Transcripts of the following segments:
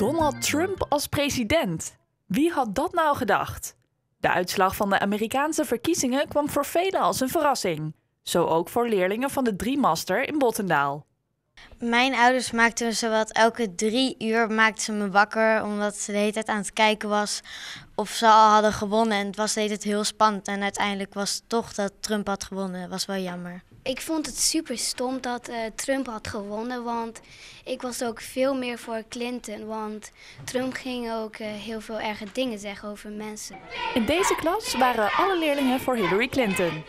eenmaal Trump als president. Wie had dat nou gedacht? De uitslag van de Amerikaanse verkiezingen kwam voor velen als een verrassing. Zo ook voor leerlingen van de Driemaster in Bottendaal. Mijn ouders maakten me zowat elke drie uur maakten ze me wakker, omdat ze de hele tijd aan het kijken was of ze al hadden gewonnen. En het was de hele tijd heel spannend. En uiteindelijk was het toch dat Trump had gewonnen. Dat was wel jammer. Ik vond het super stom dat uh, Trump had gewonnen, want ik was ook veel meer voor Clinton. Want Trump ging ook uh, heel veel erge dingen zeggen over mensen. In deze klas waren alle leerlingen voor Hillary Clinton.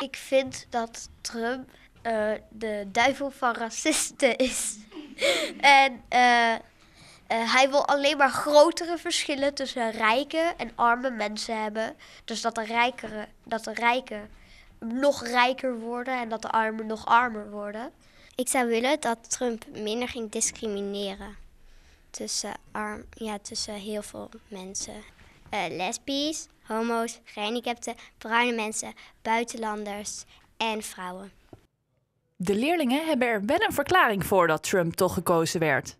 Ik vind dat Trump uh, de duivel van racisten is. en hij wil alleen maar grotere verschillen tussen rijke en arme mensen hebben. Dus dat de rijkere, dat de rijken nog rijker worden en dat de armen nog armer worden. Ik zou willen dat Trump minder ging discrimineren tussen, arm, ja, tussen heel veel mensen. Uh, lesbisch, homo's, gehandicapten, bruine mensen, buitenlanders en vrouwen. De leerlingen hebben er wel een verklaring voor dat Trump toch gekozen werd.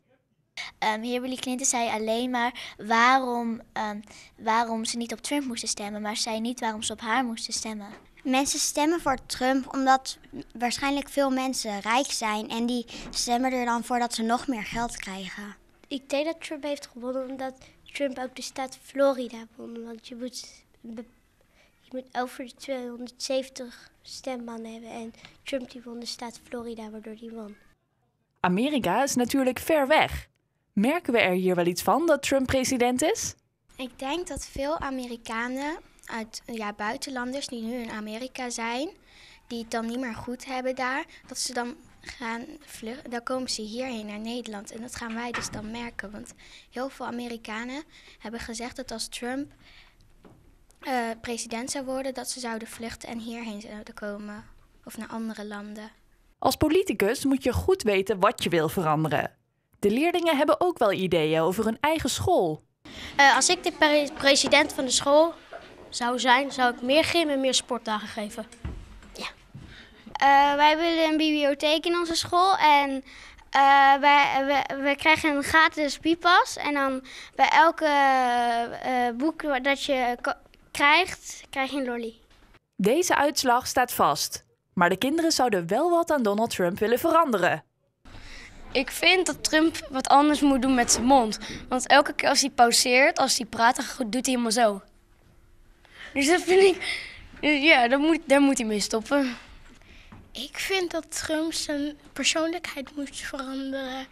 Um, Hillary Clinton zei alleen maar waarom, um, waarom ze niet op Trump moesten stemmen, maar zei niet waarom ze op haar moesten stemmen. Mensen stemmen voor Trump omdat waarschijnlijk veel mensen rijk zijn en die stemmen er dan voor dat ze nog meer geld krijgen. Ik denk dat Trump heeft gewonnen omdat Trump ook de staat Florida won. Want je moet, je moet over de 270 stemmannen hebben en Trump die won de staat Florida waardoor hij won. Amerika is natuurlijk ver weg. Merken we er hier wel iets van dat Trump president is? Ik denk dat veel Amerikanen uit ja, buitenlanders die nu in Amerika zijn, die het dan niet meer goed hebben daar, dat ze dan gaan vluchten. Dan komen ze hierheen naar Nederland. En dat gaan wij dus dan merken. Want heel veel Amerikanen hebben gezegd dat als Trump uh, president zou worden, dat ze zouden vluchten en hierheen zouden komen. Of naar andere landen. Als politicus moet je goed weten wat je wil veranderen. De leerlingen hebben ook wel ideeën over hun eigen school. Uh, als ik de president van de school zou zijn, zou ik meer gym en meer sportdagen geven. Ja. Uh, wij willen een bibliotheek in onze school en uh, wij, we, we, krijgen een gratis bipas. En dan bij elke uh, boek dat je krijgt, krijg je een lolly. Deze uitslag staat vast. Maar de kinderen zouden wel wat aan Donald Trump willen veranderen. Ik vind dat Trump wat anders moet doen met zijn mond. Want elke keer als hij pauzeert, als hij praat, dan doet hij helemaal zo. Dus dat vind ik... Dus ja, daar moet, daar moet hij mee stoppen. Ik vind dat Trump zijn persoonlijkheid moet veranderen.